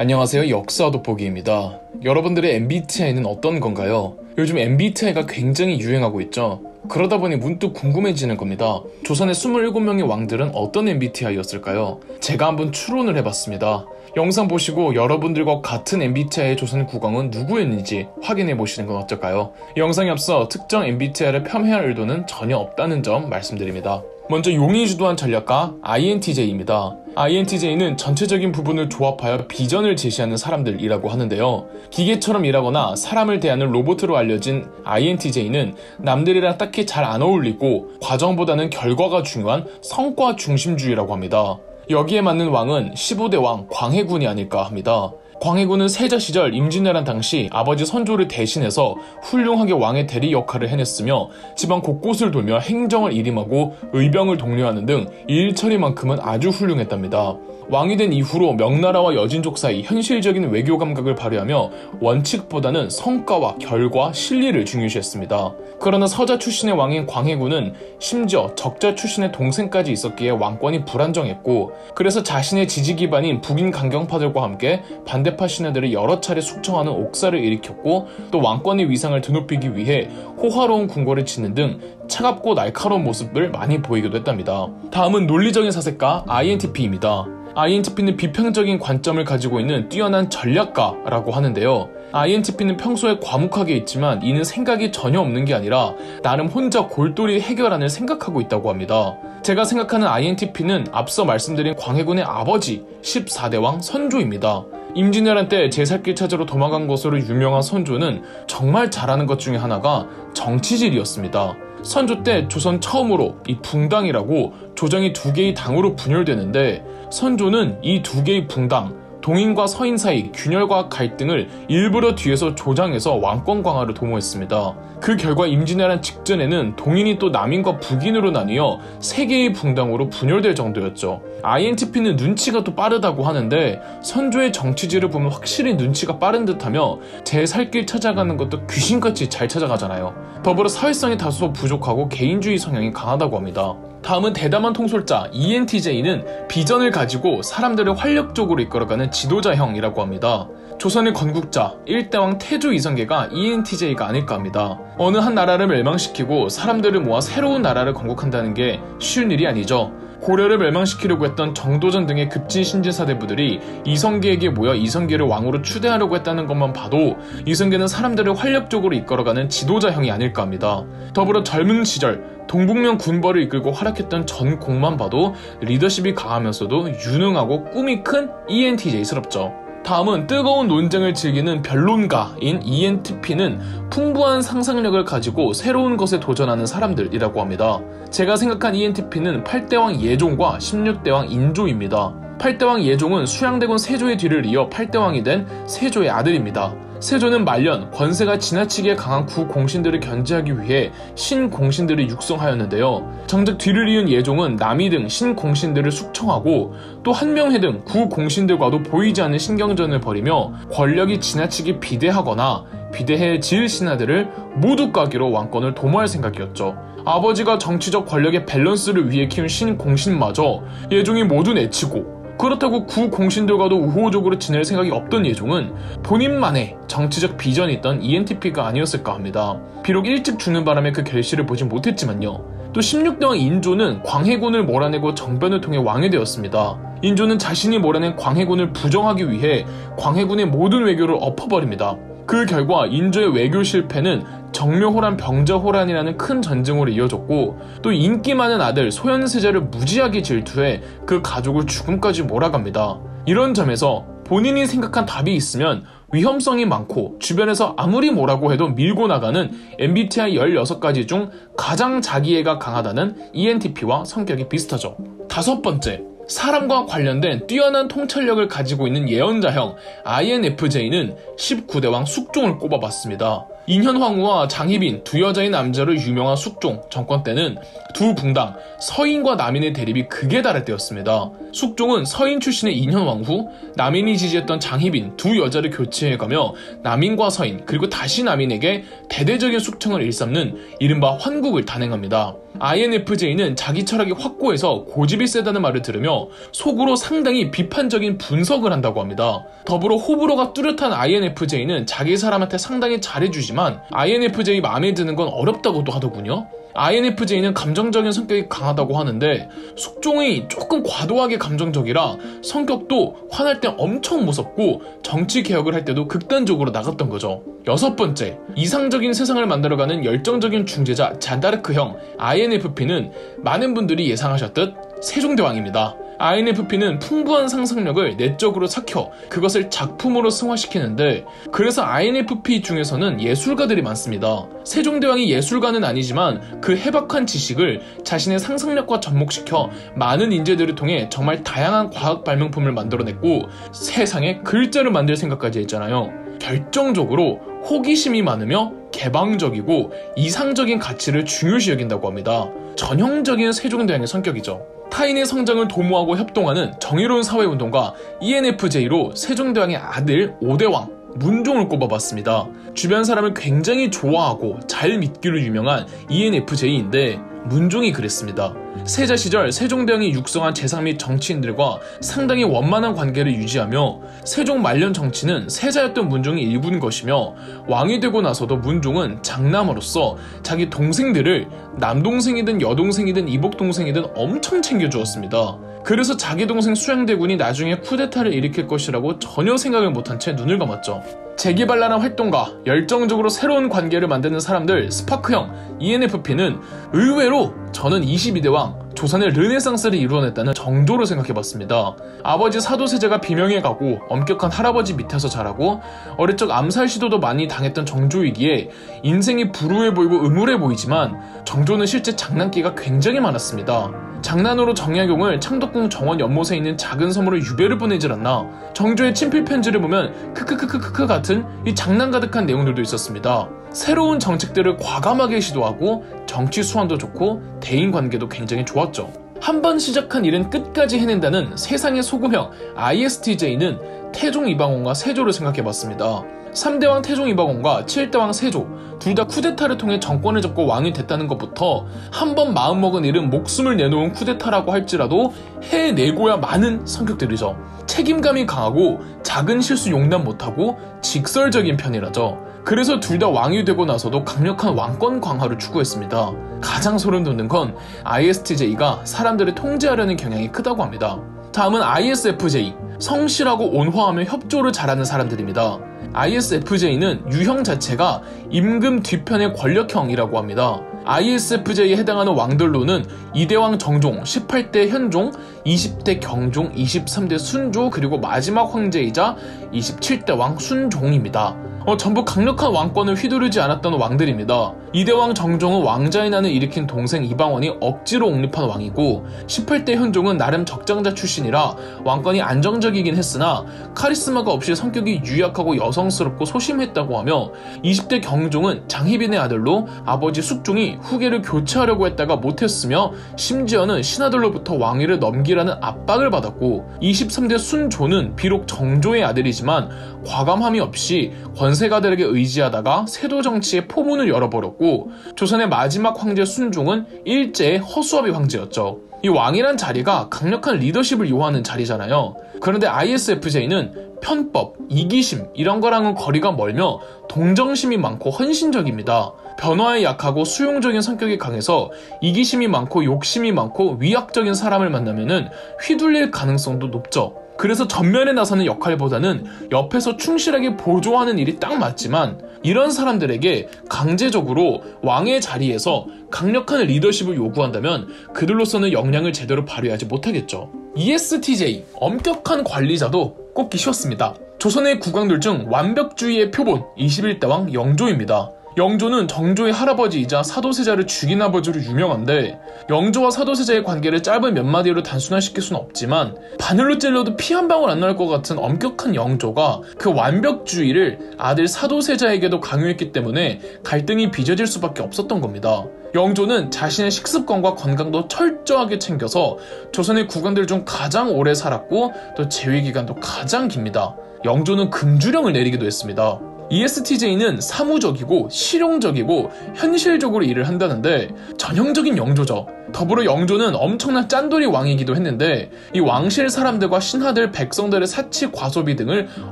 안녕하세요. 역사 돋보기입니다. 여러분들의 MBTI는 어떤 건가요? 요즘 MBTI가 굉장히 유행하고 있죠. 그러다 보니 문득 궁금해지는 겁니다. 조선의 27명의 왕들은 어떤 MBTI였을까요? 제가 한번 추론을 해봤습니다. 영상 보시고 여러분들과 같은 MBTI의 조선 국왕은 누구였는지 확인해 보시는 건 어떨까요? 영상에 앞서 특정 MBTI를 폄훼할 의도는 전혀 없다는 점 말씀드립니다. 먼저 용이 주도한 전략가 INTJ입니다. INTJ는 전체적인 부분을 조합하여 비전을 제시하는 사람들이라고 하는데요. 기계처럼 일하거나 사람을 대하는 로봇으로 알려진 INTJ는 남들이랑 딱히 잘 안 어울리고 과정보다는 결과가 중요한 성과 중심주의라고 합니다. 여기에 맞는 왕은 15대 왕 광해군이 아닐까 합니다. 광해군은 세자 시절 임진왜란 당시 아버지 선조를 대신해서 훌륭하게 왕의 대리 역할을 해냈으며 지방 곳곳을 돌며 행정을 일임하고 의병을 독려하는 등 일처리만큼은 아주 훌륭했답니다. 왕이 된 이후로 명나라와 여진족 사이 현실적인 외교 감각을 발휘하며 원칙보다는 성과와 결과, 실리를 중요시했습니다. 그러나 서자 출신의 왕인 광해군은 심지어 적자 출신의 동생까지 있었기에 왕권이 불안정했고 그래서 자신의 지지 기반인 북인 강경파들과 함께 반대파 신하들을 여러 차례 숙청하는 옥사를 일으켰고 또 왕권의 위상을 드높이기 위해 호화로운 궁궐을 짓는 등 차갑고 날카로운 모습을 많이 보이기도 했답니다. 다음은 논리적인 사색가 INTP입니다. INTP는 비평적인 관점을 가지고 있는 뛰어난 전략가라고 하는데요. INTP는 평소에 과묵하게 있지만 이는 생각이 전혀 없는 게 아니라 나름 혼자 골똘히 해결안을 생각하고 있다고 합니다. 제가 생각하는 INTP는 앞서 말씀드린 광해군의 아버지 14대 왕 선조입니다. 임진왜란 때 제살길 찾으러 도망간 것으로 유명한 선조는 정말 잘하는 것 중에 하나가 정치질이었습니다. 선조 때 조선 처음으로 이 붕당이라고 조정이 두 개의 당으로 분열되는데 선조는 이 두 개의 붕당 동인과 서인 사이 균열과 갈등을 일부러 뒤에서 조장해서 왕권 강화를 도모했습니다. 그 결과 임진왜란 직전에는 동인이 또 남인과 북인으로 나뉘어 세 개의 붕당으로 분열될 정도였죠. INTP는 눈치가 또 빠르다고 하는데 선조의 정치지를 보면 확실히 눈치가 빠른 듯하며 제 살길 찾아가는 것도 귀신같이 잘 찾아가잖아요. 더불어 사회성이 다소 부족하고 개인주의 성향이 강하다고 합니다. 다음은 대담한 통솔자 ENTJ는 비전을 가지고 사람들을 활력적으로 이끌어가는 지도자형이라고 합니다. 조선의 건국자 1대왕 태조 이성계가 ENTJ가 아닐까 합니다. 어느 한 나라를 멸망시키고 사람들을 모아 새로운 나라를 건국한다는 게 쉬운 일이 아니죠. 고려를 멸망시키려고 했던 정도전 등의 급진 신진사대부들이 이성계에게 모여 이성계를 왕으로 추대하려고 했다는 것만 봐도 이성계는 사람들을 활력적으로 이끌어가는 지도자형이 아닐까 합니다. 더불어 젊은 시절 동북면 군벌을 이끌고 활약했던 전공만 봐도 리더십이 강하면서도 유능하고 꿈이 큰 ENTJ스럽죠. 다음은 뜨거운 논쟁을 즐기는 변론가인 ENTP는 풍부한 상상력을 가지고 새로운 것에 도전하는 사람들이라고 합니다. 제가 생각한 ENTP는 8대왕 예종과 16대왕 인조입니다. 8대왕 예종은 수양대군 세조의 뒤를 이어 8대왕이 된 세조의 아들입니다. 세조는 말년 권세가 지나치게 강한 구공신들을 견제하기 위해 신공신들을 육성하였는데요. 정작 뒤를 이은 예종은 남이 등 신공신들을 숙청하고 또 한명회 등 구공신들과도 보이지 않는 신경전을 벌이며 권력이 지나치게 비대하거나 비대해질 신하들을 모두 까기로 왕권을 도모할 생각이었죠. 아버지가 정치적 권력의 밸런스를 위해 키운 신공신마저 예종이 모두 내치고 그렇다고 구 공신들과도 우호적으로 지낼 생각이 없던 예종은 본인만의 정치적 비전이 있던 ENTP가 아니었을까 합니다. 비록 일찍 죽는 바람에 그 결실을 보지 못했지만요. 또 16대왕 인조는 광해군을 몰아내고 정변을 통해 왕이 되었습니다. 인조는 자신이 몰아낸 광해군을 부정하기 위해 광해군의 모든 외교를 엎어버립니다. 그 결과 인조의 외교 실패는 정묘호란 병자호란이라는 큰 전쟁으로 이어졌고 또 인기 많은 아들 소현세자를 무지하게 질투해 그 가족을 죽음까지 몰아갑니다. 이런 점에서 본인이 생각한 답이 있으면 위험성이 많고 주변에서 아무리 뭐라고 해도 밀고 나가는 MBTI 16가지 중 가장 자기애가 강하다는 ENTP와 성격이 비슷하죠. 다섯 번째, 사람과 관련된 뛰어난 통찰력을 가지고 있는 예언자형 INFJ는 19대왕 숙종을 꼽아봤습니다. 인현황후와 장희빈 두 여자의 남자로 유명한 숙종 정권 때는 두 붕당 서인과 남인의 대립이 극에 달할 때였습니다. 숙종은 서인 출신의 인현왕후, 남인이 지지했던 장희빈 두 여자를 교체해가며 남인과 서인 그리고 다시 남인에게 대대적인 숙청을 일삼는 이른바 환국을 단행합니다. INFJ는 자기 철학이 확고해서 고집이 세다는 말을 들으며 속으로 상당히 비판적인 분석을 한다고 합니다. 더불어 호불호가 뚜렷한 INFJ는 자기 사람한테 상당히 잘해주지만 INFJ 마음에 드는 건 어렵다고도 하더군요. INFJ는 감정적인 성격이 강하다고 하는데 숙종이 조금 과도하게 감정적이라 성격도 화날 때 엄청 무섭고 정치 개혁을 할 때도 극단적으로 나갔던 거죠. 여섯 번째, 이상적인 세상을 만들어가는 열정적인 중재자 잔다르크 형 INFP는 많은 분들이 예상하셨듯 세종대왕입니다. INFP는 풍부한 상상력을 내적으로 삭혀 그것을 작품으로 승화시키는데 그래서 INFP 중에서는 예술가들이 많습니다. 세종대왕이 예술가는 아니지만 그 해박한 지식을 자신의 상상력과 접목시켜 많은 인재들을 통해 정말 다양한 과학 발명품을 만들어냈고 세상에 글자를 만들 생각까지 했잖아요. 결정적으로 호기심이 많으며 개방적이고 이상적인 가치를 중요시 여긴다고 합니다. 전형적인 세종대왕의 성격이죠. 타인의 성장을 도모하고 협동하는 정의로운 사회운동가 ENFJ로 세종대왕의 아들 오대왕 문종을 꼽아봤습니다. 주변 사람을 굉장히 좋아하고 잘 믿기로 유명한 ENFJ인데 문종이 그랬습니다. 세자 시절 세종대왕이 육성한 재상 및 정치인들과 상당히 원만한 관계를 유지하며 세종 말년 정치는 세자였던 문종이 일군 것이며 왕이 되고 나서도 문종은 장남으로서 자기 동생들을 남동생이든 여동생이든 이복동생이든 엄청 챙겨주었습니다. 그래서 자기 동생 수양대군이 나중에 쿠데타를 일으킬 것이라고 전혀 생각을 못한 채 눈을 감았죠. 재기발랄한 활동가, 열정적으로 새로운 관계를 만드는 사람들, 스파크형, ENFP는 의외로 저는 22대 왕, 조선의 르네상스를 이루어냈다는 정도로 생각해봤습니다. 아버지 사도세자가 비명에 가고 엄격한 할아버지 밑에서 자라고 어릴 적 암살 시도도 많이 당했던 정조이기에 인생이 불우해 보이고 음울해 보이지만 정조는 실제 장난기가 굉장히 많았습니다. 장난으로 정약용을 창덕궁 정원 연못에 있는 작은 섬으로 유배를 보내질 않나 정조의 친필 편지를 보면 크크크크크크 같은 이 장난 가득한 내용들도 있었습니다. 새로운 정책들을 과감하게 시도하고 정치 수완도 좋고 대인 관계도 굉장히 좋았죠. 한 번 시작한 일은 끝까지 해낸다는 세상의 소금형 ISTJ는 태종 이방원과 세조를 생각해봤습니다. 3대왕 태종 이방원과 7대왕 세조 둘 다 쿠데타를 통해 정권을 잡고 왕이 됐다는 것부터 한 번 마음먹은 일은 목숨을 내놓은 쿠데타라고 할지라도 해내고야 많은 성격들이죠. 책임감이 강하고 작은 실수 용납 못하고 직설적인 편이라죠. 그래서 둘 다 왕이 되고 나서도 강력한 왕권 강화를 추구했습니다. 가장 소름 돋는 건 ISTJ가 사람들을 통제하려는 경향이 크다고 합니다. 다음은 ISFJ. 성실하고 온화하며 협조를 잘하는 사람들입니다. ISFJ는 유형 자체가 임금 뒤편의 권력형이라고 합니다. ISFJ에 해당하는 왕들로는 2대왕 정종, 18대 현종, 20대 경종, 23대 순조, 그리고 마지막 황제이자 27대 왕 순종입니다. 어, 전부 강력한 왕권을 휘두르지 않았던 왕들입니다. 이대왕 정종은 왕자의 난을 일으킨 동생 이방원이 억지로 옹립한 왕이고 18대 현종은 나름 적장자 출신이라 왕권이 안정적이긴 했으나 카리스마가 없이 성격이 유약하고 여성스럽고 소심했다고 하며 20대 경종은 장희빈의 아들로 아버지 숙종이 후계를 교체하려고 했다가 못했으며 심지어는 신하들로부터 왕위를 넘기라는 압박을 받았고 23대 순조는 비록 정조의 아들이지만 과감함이 없이 권세가들에게 의지하다가 세도 정치의 포문을 열어버렸고 조선의 마지막 황제 순종은 일제의 허수아비 황제였죠. 이 왕이란 자리가 강력한 리더십을 요하는 자리잖아요. 그런데 ISFJ는 편법, 이기심 이런 거랑은 거리가 멀며 동정심이 많고 헌신적입니다. 변화에 약하고 수용적인 성격이 강해서 이기심이 많고 욕심이 많고 위약적인 사람을 만나면은 휘둘릴 가능성도 높죠. 그래서 전면에 나서는 역할보다는 옆에서 충실하게 보조하는 일이 딱 맞지만 이런 사람들에게 강제적으로 왕의 자리에서 강력한 리더십을 요구한다면 그들로서는 역량을 제대로 발휘하지 못하겠죠. ESTJ, 엄격한 관리자도 꼽기 쉬웠습니다. 조선의 국왕들 중 완벽주의의 표본 21대왕 영조입니다. 영조는 정조의 할아버지이자 사도세자를 죽인 아버지로 유명한데 영조와 사도세자의 관계를 짧은 몇 마디로 단순화시킬 수는 없지만 바늘로 찔러도 피 한 방울 안 날 것 같은 엄격한 영조가 그 완벽주의를 아들 사도세자에게도 강요했기 때문에 갈등이 빚어질 수밖에 없었던 겁니다. 영조는 자신의 식습관과 건강도 철저하게 챙겨서 조선의 국왕들 중 가장 오래 살았고 또 재위 기간도 가장 깁니다. 영조는 금주령을 내리기도 했습니다. ESTJ는 사무적이고 실용적이고 현실적으로 일을 한다는데 전형적인 영조죠. 더불어 영조는 엄청난 짠돌이 왕이기도 했는데 이 왕실 사람들과 신하들, 백성들의 사치, 과소비 등을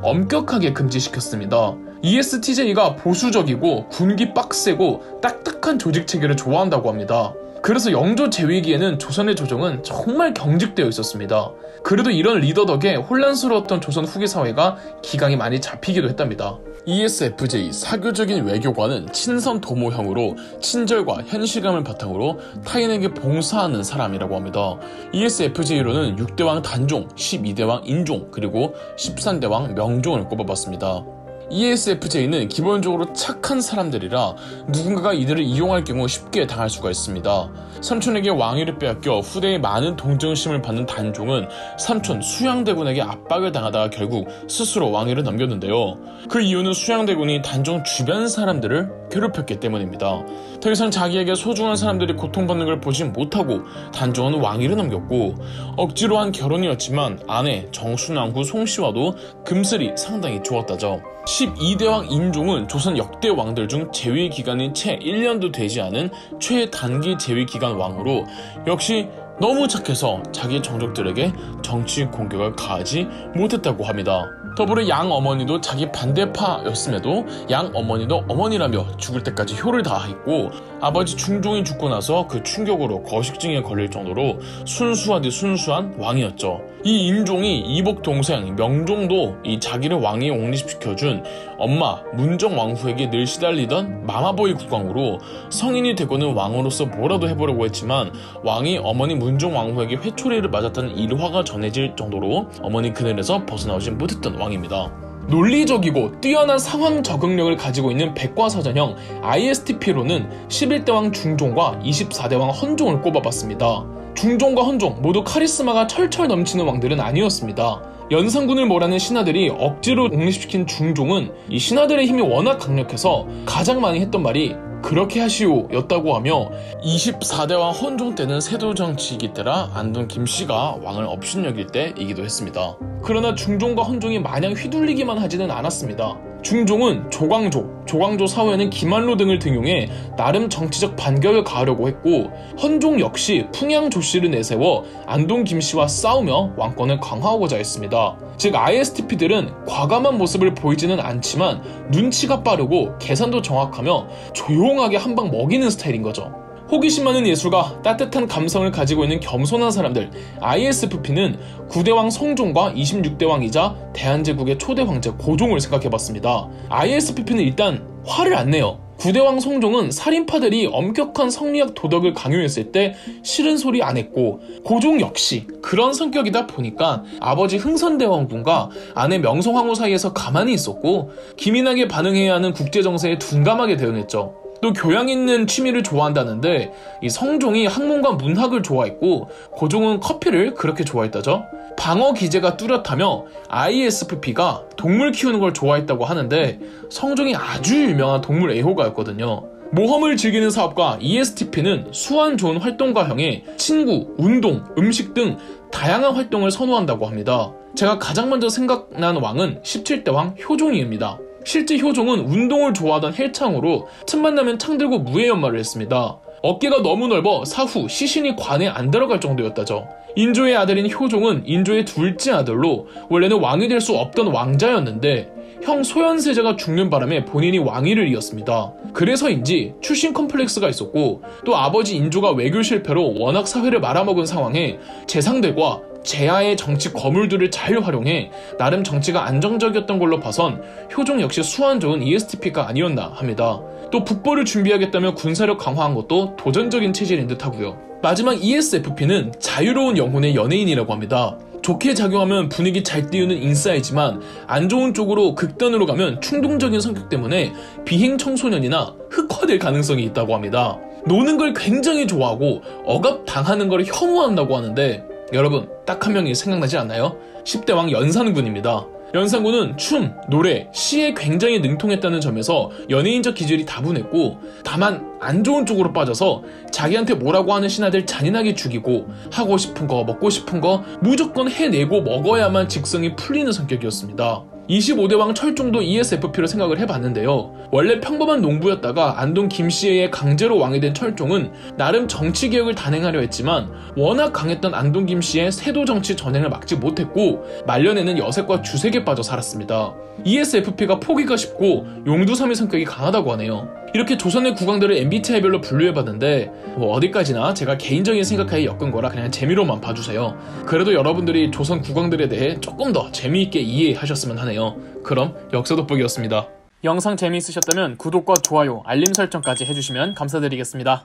엄격하게 금지시켰습니다. ESTJ가 보수적이고 군기 빡세고 딱딱한 조직 체계를 좋아한다고 합니다. 그래서 영조 제위기에는 조선의 조정은 정말 경직되어 있었습니다. 그래도 이런 리더 덕에 혼란스러웠던 조선 후기 사회가 기강이 많이 잡히기도 했답니다. ESFJ 사교적인 외교관은 친선 도모형으로 친절과 현실감을 바탕으로 타인에게 봉사하는 사람이라고 합니다. ESFJ로는 6대왕 단종, 12대왕 인종, 그리고 13대왕 명종을 꼽아봤습니다. ESFJ는 기본적으로 착한 사람들이라 누군가가 이들을 이용할 경우 쉽게 당할 수가 있습니다. 삼촌에게 왕위를 빼앗겨 후대에 많은 동정심을 받는 단종은 삼촌 수양대군에게 압박을 당하다가 결국 스스로 왕위를 넘겼는데요. 그 이유는 수양대군이 단종 주변 사람들을 괴롭혔기 때문입니다. 더 이상 자기에게 소중한 사람들이 고통받는 걸 보지 못하고 단종은 왕위를 넘겼고 억지로 한 결혼이었지만 아내 정순왕후 송씨와도 금슬이 상당히 좋았다죠. 12대왕 인종은 조선 역대 왕들 중 재위 기간이 채 1년도 되지 않은 최단기 재위 기간 왕으로 역시 너무 착해서 자기 정족들에게 정치 공격을 가하지 못했다고 합니다. 더불어 양 어머니도 자기 반대파였음에도 양 어머니도 어머니라며 죽을 때까지 효를 다했고 아버지 중종이 죽고 나서 그 충격으로 거식증에 걸릴 정도로 순수하디 순수한 왕이었죠. 이 인종이 이복 동생 명종도 이 자기를 왕위에 옹립시켜준 엄마 문정 왕후에게 늘 시달리던 마마보이 국왕으로 성인이 되고는 왕으로서 뭐라도 해보려고 했지만 왕이 어머니 문정 왕후에게 회초리를 맞았다는 일화가 전해질 정도로 어머니 그늘에서 벗어나오지 못했던 왕 입니다. 논리적이고 뛰어난 상황 적응력을 가지고 있는 백과사전형 ISTP로는 11대 왕 중종과 24대 왕 헌종을 꼽아봤습니다. 중종과 헌종 모두 카리스마가 철철 넘치는 왕들은 아니었습니다. 연산군을 몰아낸 신하들이 억지로 옹립시킨 중종은 이 신하들의 힘이 워낙 강력해서 가장 많이 했던 말이 그렇게 하시오 였다고 하며 24대왕 헌종 때는 세도 정치이기 때라 안동 김씨가 왕을 업신여길 때이기도 했습니다. 그러나 중종과 헌종이 마냥 휘둘리기만 하지는 않았습니다. 중종은 조광조, 조광조 사후에는 김한로 등을 등용해 나름 정치적 반격을 가하려고 했고 헌종 역시 풍양 조씨를 내세워 안동 김씨와 싸우며 왕권을 강화하고자 했습니다. 즉 ISTP들은 과감한 모습을 보이지는 않지만 눈치가 빠르고 계산도 정확하며 조용 하게 한 방 먹이는 스타일인 거죠. 호기심 많은 예술가, 따뜻한 감성을 가지고 있는 겸손한 사람들, ISFP는 9대왕 성종과 26대왕이자 대한제국의 초대 황제 고종을 생각해봤습니다. ISFP는 일단 화를 안 내요. 9대왕 성종은 살인파들이 엄격한 성리학 도덕을 강요했을 때 싫은 소리 안 했고 고종 역시 그런 성격이다 보니까 아버지 흥선대왕군과 아내 명성황후 사이에서 가만히 있었고 기민하게 반응해야 하는 국제정세에 둔감하게 대응했죠. 또 교양 있는 취미를 좋아한다는데 이 성종이 학문과 문학을 좋아했고 고종은 커피를 그렇게 좋아했다죠. 방어 기제가 뚜렷하며 ISFP가 동물 키우는 걸 좋아했다고 하는데 성종이 아주 유명한 동물 애호가였거든요. 모험을 즐기는 사업가 ESTP는 수완 좋은 활동가형의 친구, 운동, 음식 등 다양한 활동을 선호한다고 합니다. 제가 가장 먼저 생각난 왕은 17대 왕 효종이입니다. 실제 효종은 운동을 좋아하던 헬창으로 틈만 나면 창 들고 무예 연말을 했습니다. 어깨가 너무 넓어 사후 시신이 관에 안 들어갈 정도였다죠. 인조의 아들인 효종은 인조의 둘째 아들로 원래는 왕이 될 수 없던 왕자였는데 형 소현세자가 죽는 바람에 본인이 왕위를 이었습니다. 그래서인지 출신 컴플렉스가 있었고 또 아버지 인조가 외교 실패로 워낙 사회를 말아먹은 상황에 재상들과 제야의 정치 거물들을 잘 활용해 나름 정치가 안정적이었던 걸로 봐선 효종 역시 수완 좋은 ESTP가 아니었나 합니다. 또 북벌을 준비하겠다며 군사력 강화한 것도 도전적인 체질인 듯 하고요. 마지막 ESFP는 자유로운 영혼의 연예인이라고 합니다. 좋게 작용하면 분위기 잘 띄우는 인싸이지만 안 좋은 쪽으로 극단으로 가면 충동적인 성격 때문에 비행 청소년이나 흑화될 가능성이 있다고 합니다. 노는 걸 굉장히 좋아하고 억압 당하는 걸 혐오한다고 하는데 여러분 딱 한 명이 생각나지 않나요? 10대 왕 연산군입니다. 연산군은 춤, 노래, 시에 굉장히 능통했다는 점에서 연예인적 기질이 다분했고 다만 안 좋은 쪽으로 빠져서 자기한테 뭐라고 하는 신하들 잔인하게 죽이고 하고 싶은 거 먹고 싶은 거 무조건 해내고 먹어야만 직성이 풀리는 성격이었습니다. 25대 왕 철종도 ESFP로 생각을 해봤는데요. 원래 평범한 농부였다가 안동 김씨의 강제로 왕이 된 철종은 나름 정치 개혁을 단행하려 했지만 워낙 강했던 안동 김씨의 세도 정치 전행을 막지 못했고 말년에는 여색과 주색에 빠져 살았습니다. ESFP가 포기가 쉽고 용두섬의 성격이 강하다고 하네요. 이렇게 조선의 국왕들을 MBTI별로 분류해봤는데 뭐 어디까지나 제가 개인적인 생각하에 엮은 거라 그냥 재미로만 봐주세요. 그래도 여러분들이 조선 국왕들에 대해 조금 더 재미있게 이해하셨으면 하네 요. 그럼 역사 돋보기였습니다. 영상 재미있으셨다면 구독과 좋아요, 알림 설정까지 해주시면 감사드리겠습니다.